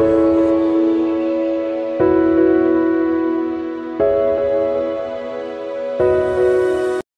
you